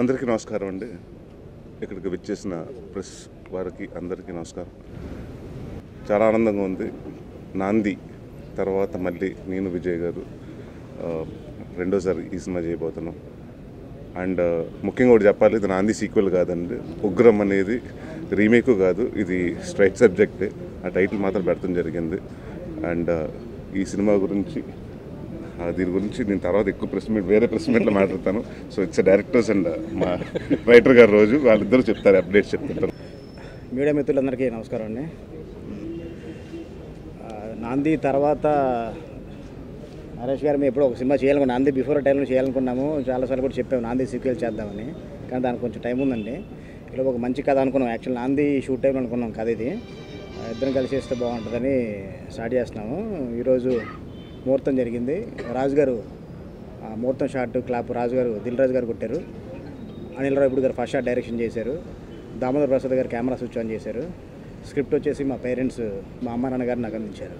అందరికీ నమస్కారం అండి. ఇక్కడికి విచ్చేసిన ప్రెస్ వారికి అందరికీ నమస్కారం. చాలా ఆనందంగా ఉంది. నాంది తర్వాత మళ్ళీ నేను విజయ్ గారు రెండోసారి ఈ సినిమా చేయబోతున్నాం. అండ్ ముఖ్యంగా ఒకటి చెప్పాలి ఇది నాంది సీక్వెల్ కాదండి. ఉగ్రం అనేది రీమేక్ కాదు. ఇది స్ట్రైట్ సబ్జెక్టే ఆ టైటిల్ మాత్రం పెడతాం జరిగింది. అండ్ ఈ సినిమా గురించి దీని గురించి నేను తర్వాత ఎక్కువ ప్రెస్ మీట్ వేరే ప్రెస్ మీట్లో మాట్లాడతాను. సో ఇట్స్ డైరెక్టర్స్ అండ్ మా రైటర్ గారు రోజు వాళ్ళిద్దరూ చెప్తారు అప్డేట్స్ చెప్తుంటారు. మీడియా మిత్రులందరికీ నమస్కారం అండి. నాంది తర్వాత నరేష్ గారు మేము ఎప్పుడో ఒక సినిమా చేయాలనుకున్నాం. నాంది బిఫోర్ టైంలో చేయాలనుకున్నాము. చాలాసార్లు కూడా చెప్పాము నాంది సీక్వెల్ చేద్దామని. కానీ దానికి కొంచెం టైం ఉందండి. ఇలా ఒక మంచి కథ అనుకున్నాం. యాక్చువల్ నాంది షూట్ టైం అనుకున్నాం కథ ఇది. ఇద్దరం కలిసి చేస్తే బాగుంటుందని స్టార్ట్ చేస్తున్నాము. ఈరోజు ముహూర్తం జరిగింది. రాజు గారు ముహూర్తం షాట్ క్లాప్ రాజు గారు దిల్ రాజు గారు కొట్టారు. అనిల్ రావుడు గారు ఫస్ట్ షాట్ డైరెక్షన్ చేశారు. దామోదర్ ప్రసాద్ గారు కెమెరా స్విచ్ ఆన్ చేశారు. స్క్రిప్ట్ వచ్చేసి మా పేరెంట్స్ మా అమ్మ నాన్నగారు నాకు అందించారు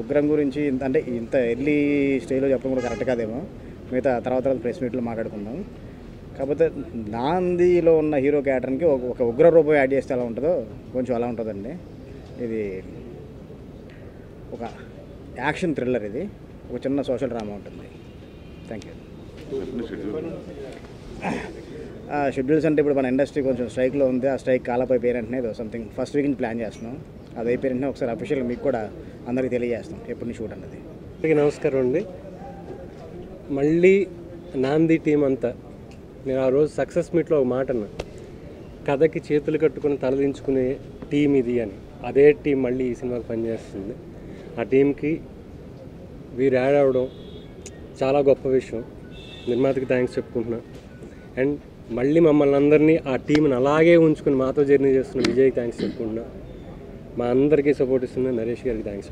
ఉగ్రం గురించి ఇంత అంటే ఇంత ఎర్లీ స్టేజ్లో చెప్పడం కూడా కరెక్ట్ కాదేమో. మిగతా తర్వాత తర్వాత ప్రెస్ మీట్లో మాట్లాడుకుందాం. కాకపోతే నాందిలో ఉన్న హీరో క్యాటర్న్కి ఒక ఒక ఉగ్ర రూపం యాడ్ చేస్తే ఎలా ఉంటుందో కొంచెం అలా ఉంటుందండి. ఇది ఒక యాక్షన్ థ్రిల్లర్ ఇది. ఒక చిన్న సోషల్ డ్రామా ఉంటుంది. థ్యాంక్ యూ షెడ్యూల్స్ అంటే ఇప్పుడు మన ఇండస్ట్రీ కొంచెం స్ట్రైక్లో ఉంది. ఆ స్ట్రైక్ కాలపై పేరెంట్నే సంథింగ్ ఫస్ట్ వీక్ ప్లాన్ చేస్తున్నాం. అది అయిపోయిన ఒకసారి అఫీషియల్ మీకు కూడా అందరికీ తెలియజేస్తాం. ఎప్పుడు నుంచి షూట్ అన్నది నమస్కారం అండి. మళ్ళీ నాంది టీం అంతా. నేను ఆ రోజు సక్సెస్ మీట్లో ఒక మాట అన్నా. కథకి చేతులు కట్టుకుని తలదించుకునే టీం ఇది అని. అదే టీం మళ్ళీ ఈ సినిమాకి పనిచేస్తుంది. ఆ టీంకి వీరు యాడ్ అవ్వడం చాలా గొప్ప విషయం. నిర్మాతకి థ్యాంక్స్ చెప్పుకుంటున్నా. అండ్ మళ్ళీ మమ్మల్ని అందరినీ ఆ టీంని అలాగే ఉంచుకుని మాతో జర్నీ చేస్తున్న విజయ్కి థ్యాంక్స్ చెప్పుకుంటున్నా. మా అందరికీ సపోర్ట్ ఇస్తున్న నరేష్ గారికి థ్యాంక్స్